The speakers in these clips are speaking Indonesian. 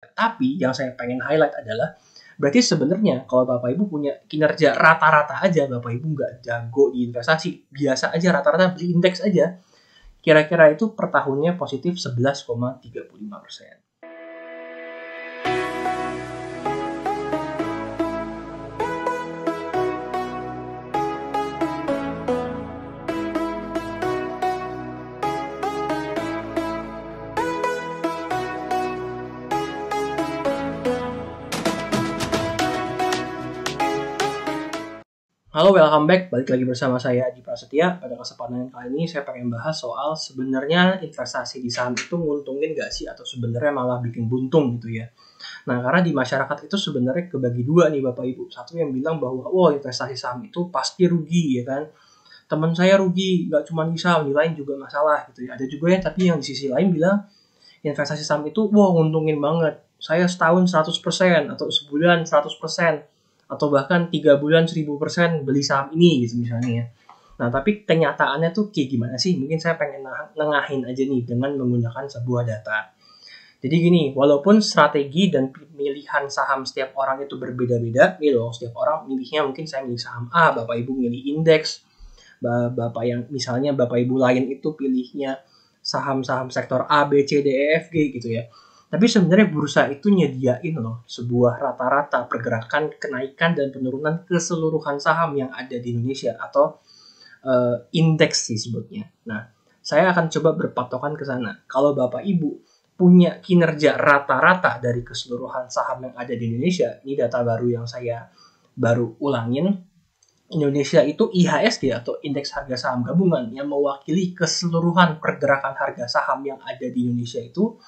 Tapi yang saya pengen highlight adalah berarti sebenarnya kalau Bapak Ibu punya kinerja rata-rata aja, Bapak Ibu nggak jago di investasi, biasa aja rata-rata beli indeks aja, kira-kira itu per tahunnya positif 11,35 persen. Halo, welcome back. Balik lagi bersama saya Adi Prasetya. Pada kesempatan kali ini saya pengen bahas soal sebenarnya investasi di saham itu nguntungin gak sih atau sebenarnya malah bikin buntung gitu ya. Nah, karena di masyarakat itu sebenarnya kebagi dua nih Bapak Ibu. Satu yang bilang bahwa wah investasi saham itu pasti rugi ya kan. Teman saya rugi, gak cuma di saham, di lain juga masalah gitu ya. Ada juga yang tapi yang di sisi lain bilang investasi saham itu wah nguntungin banget. Saya setahun 100% atau sebulan 100% atau bahkan tiga bulan seribu persen beli saham ini gitu misalnya ya. Nah tapi kenyataannya tuh kayak gimana sih? Mungkin saya pengen nengahin aja nih dengan menggunakan sebuah data. Jadi gini, walaupun strategi dan pilihan saham setiap orang itu berbeda-beda, nih loh, setiap orang milihnya mungkin saya milih saham A, Bapak Ibu milih indeks, Bapak yang misalnya Bapak Ibu lain itu pilihnya saham-saham sektor A, B, C, D, E, F, G gitu ya. Tapi sebenarnya bursa itu nyediain loh sebuah rata-rata pergerakan kenaikan dan penurunan keseluruhan saham yang ada di Indonesia atau uh, indeks disebutnya. Nah, saya akan coba berpatokan ke sana. Kalau Bapak Ibu punya kinerja rata-rata dari keseluruhan saham yang ada di Indonesia, ini data baru yang saya baru ulangin. Indonesia itu IHSG atau Indeks Harga Saham Gabungan yang mewakili keseluruhan pergerakan harga saham yang ada di Indonesia itu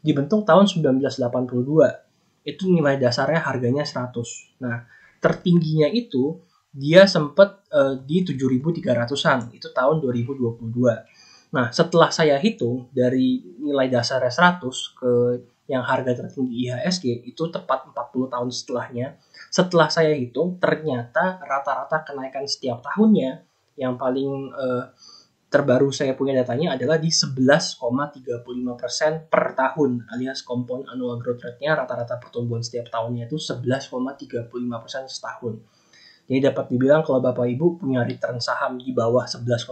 dibentuk tahun 1982. Itu nilai dasarnya harganya 100. Nah, tertingginya itu dia sempat uh, di 7.300-an, itu tahun 2022. Nah, setelah saya hitung dari nilai dasarnya 100 ke yang harga tertinggi IHSG itu tepat 40 tahun setelahnya. Setelah saya hitung, ternyata rata-rata kenaikan setiap tahunnya yang paling uh, terbaru saya punya datanya adalah di 11,35% per tahun alias compound annual growth rate-nya rata-rata pertumbuhan setiap tahunnya itu 11,35% setahun. Jadi dapat dibilang kalau Bapak Ibu punya return saham di bawah 11,35%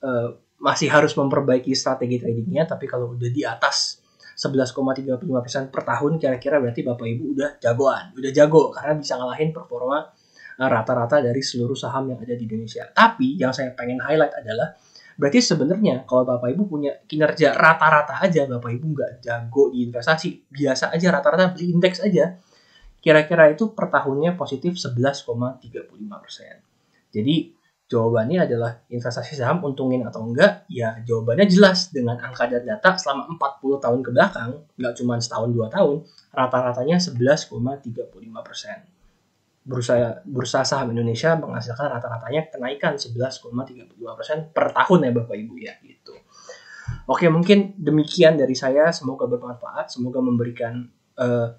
eh, masih harus memperbaiki strategi tradingnya tapi kalau udah di atas 11,35% per tahun kira-kira berarti Bapak Ibu udah jagoan, udah jago karena bisa ngalahin performa rata-rata dari seluruh saham yang ada di Indonesia. Tapi yang saya pengen highlight adalah berarti sebenarnya kalau Bapak Ibu punya kinerja rata-rata aja, Bapak Ibu nggak jago di investasi, biasa aja rata-rata beli indeks aja, kira-kira itu per tahunnya positif 11,35 persen. Jadi jawabannya adalah investasi saham untungin atau enggak? Ya jawabannya jelas dengan angka dan data selama 40 tahun ke belakang, nggak cuma setahun dua tahun, rata-ratanya 11,35 persen bursa bursa saham Indonesia menghasilkan rata-ratanya kenaikan 11,32% per tahun ya Bapak Ibu ya gitu. Oke, mungkin demikian dari saya. Semoga bermanfaat, semoga memberikan uh,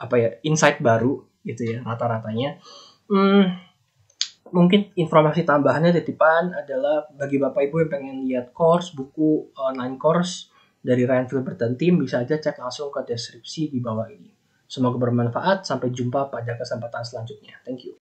apa ya insight baru gitu ya rata-ratanya. Hmm, mungkin informasi tambahannya titipan adalah bagi Bapak Ibu yang pengen lihat course buku online course dari Ryan Filbert dan tim bisa aja cek langsung ke deskripsi di bawah ini. Semoga bermanfaat. Sampai jumpa pada kesempatan selanjutnya. Thank you.